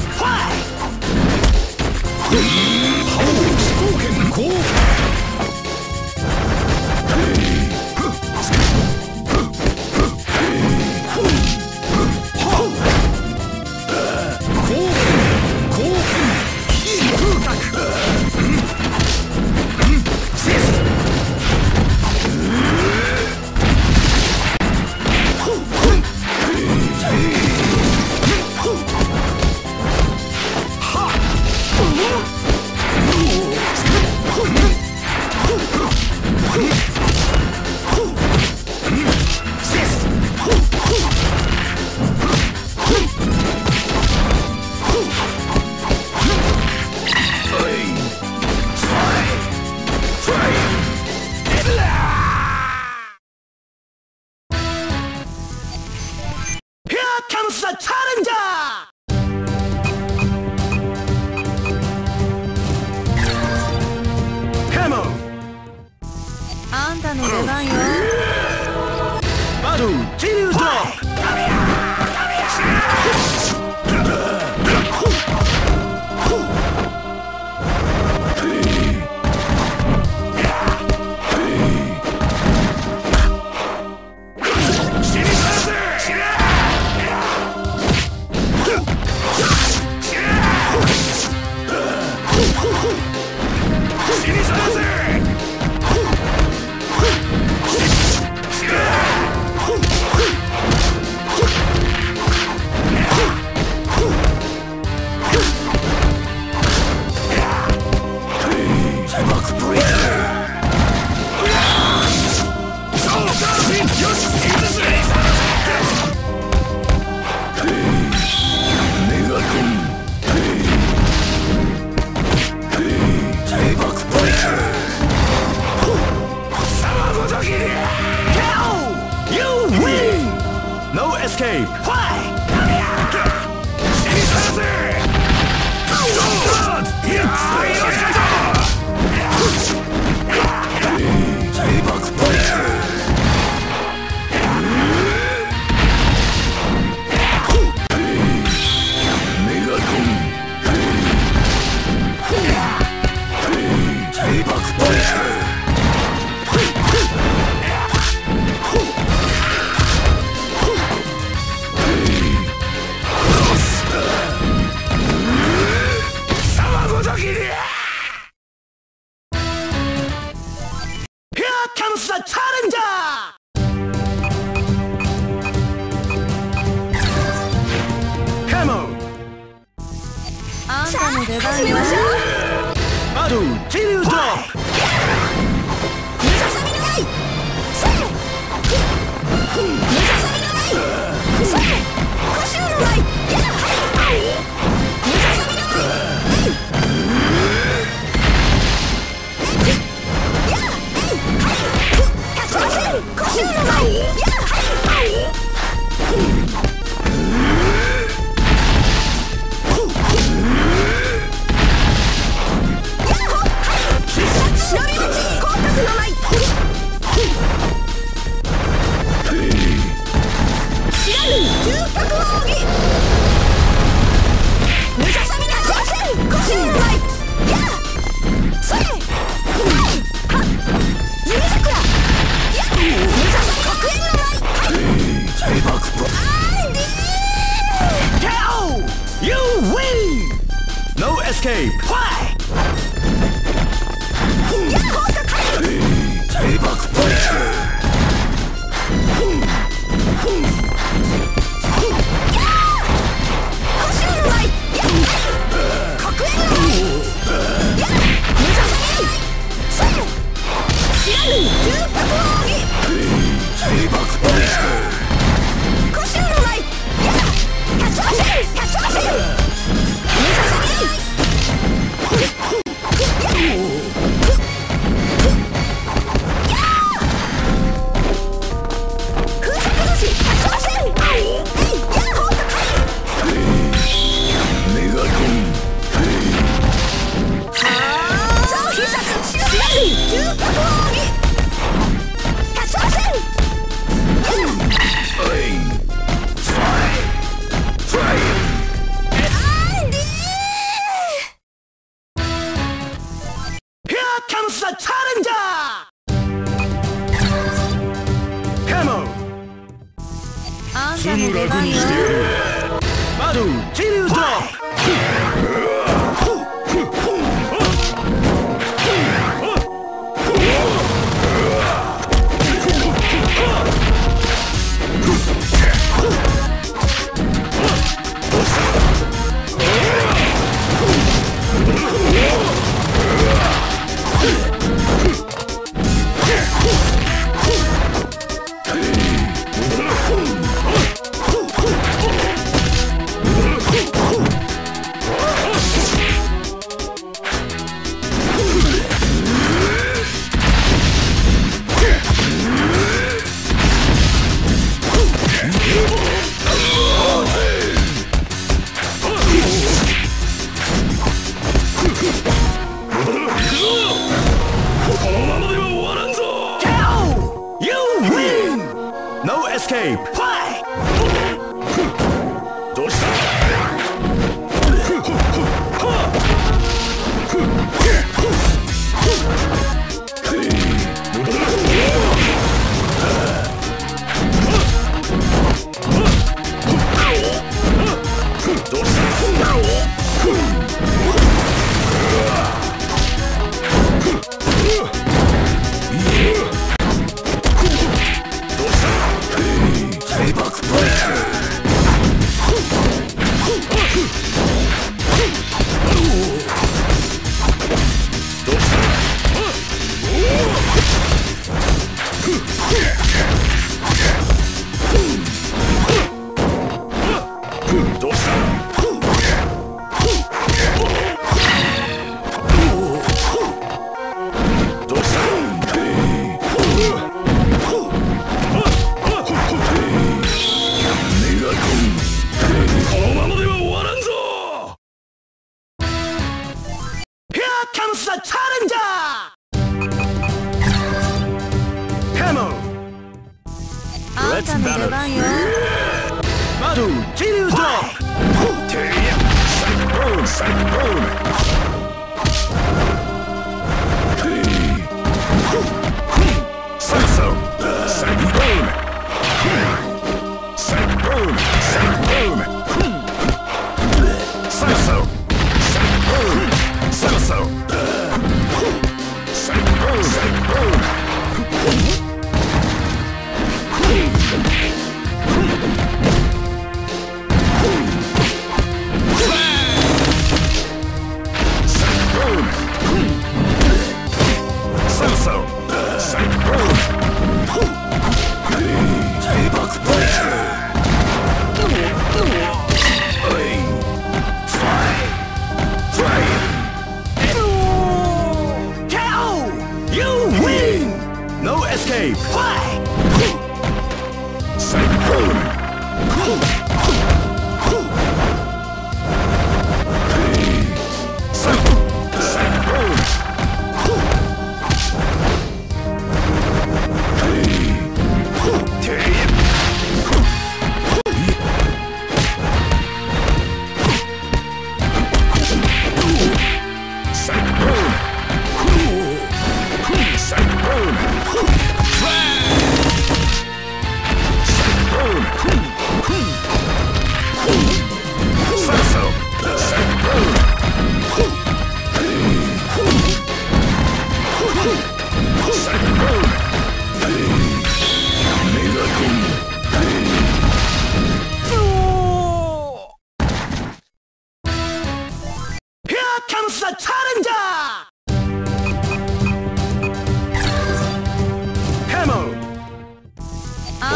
Why? Yeah!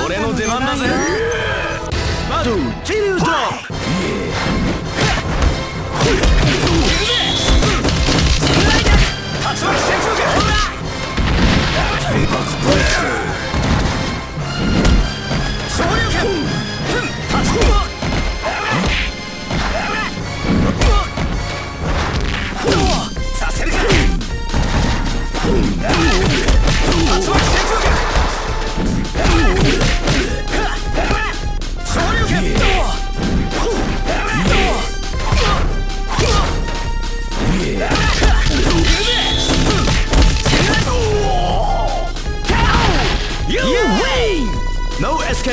俺の出番だぜ。マドウチリウスト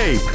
tape.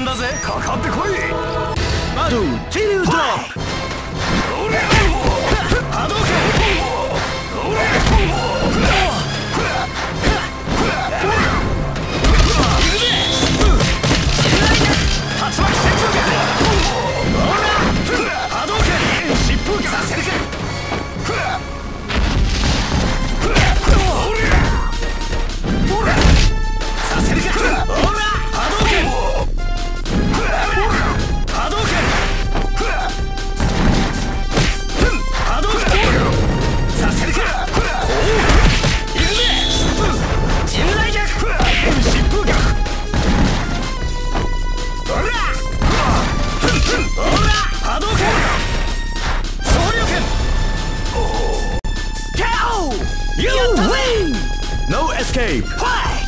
んだぜ。No escape! Why?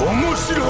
面白い。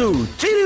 ト